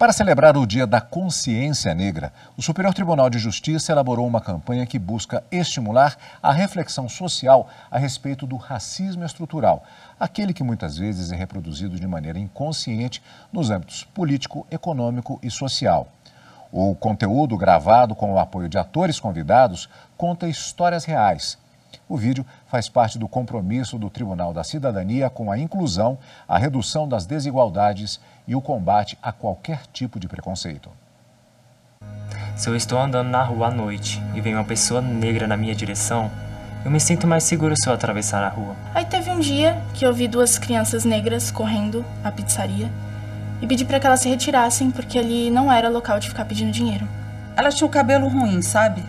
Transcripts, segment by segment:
Para celebrar o Dia da Consciência Negra, o Superior Tribunal de Justiça elaborou uma campanha que busca estimular a reflexão social a respeito do racismo estrutural, aquele que muitas vezes é reproduzido de maneira inconsciente nos âmbitos político, econômico e social. O conteúdo, gravado com o apoio de atores convidados, conta histórias reais o vídeo faz parte do compromisso do Tribunal da Cidadania com a inclusão, a redução das desigualdades e o combate a qualquer tipo de preconceito. Se eu estou andando na rua à noite e vem uma pessoa negra na minha direção, eu me sinto mais seguro se eu atravessar a rua. Aí teve um dia que eu vi duas crianças negras correndo à pizzaria e pedi para que elas se retirassem porque ali não era local de ficar pedindo dinheiro. Elas tinham o cabelo ruim, sabe?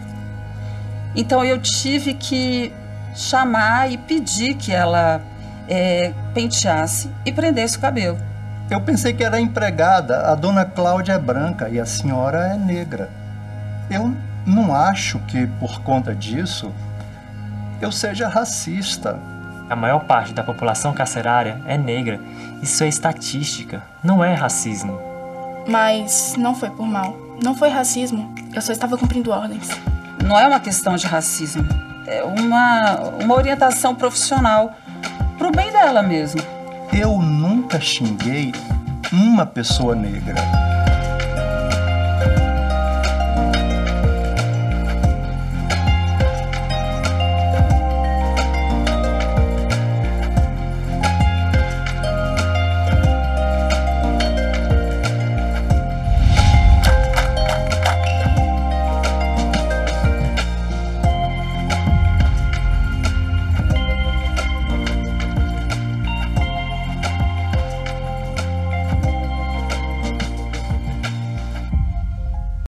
Então eu tive que chamar e pedir que ela é, penteasse e prendesse o cabelo. Eu pensei que era empregada, a dona Cláudia é branca e a senhora é negra. Eu não acho que por conta disso eu seja racista. A maior parte da população carcerária é negra. Isso é estatística, não é racismo. Mas não foi por mal. Não foi racismo. Eu só estava cumprindo ordens. Não é uma questão de racismo uma, uma orientação profissional para o bem dela mesmo. Eu nunca xinguei uma pessoa negra.